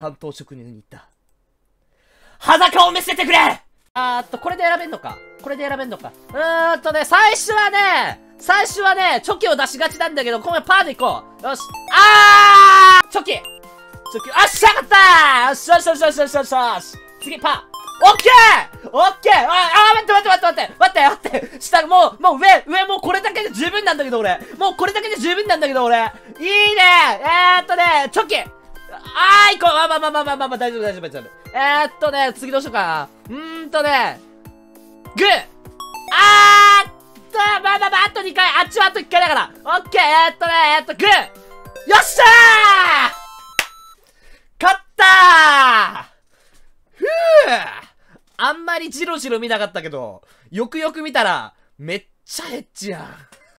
担当職人に言った。裸を見せてくれ！あーっと、これで選べんのか？これで選べんのか？うーんとね、最初はね、最初はね、チョキを出しがちなんだけど、今回パーでいこう。よし。あー！チョキ！チョキ、あっしゃかった！よしよしよしよしよしよし。よし次、パー。オッケー！オッケー！あ、あ、待って待って待って待って。待って待って。下、もう、もう上、上もうこれだけで十分なんだけど俺。もうこれだけで十分なんだけど俺。いいね！えーっとね、チョキ。あーいこうまあまあまあまあまあまあ、大丈夫大丈夫大丈夫。えー、っとね、次どうしようかな。うーんとね、グーあーっと、まあまあまあ、あと2回、あっちはあと1回だから。オッケーえー、っとね、えー、っと、グーよっしゃー勝ったーふぅあんまりジロジロ見なかったけど、よくよく見たら、めっちゃエッチやん。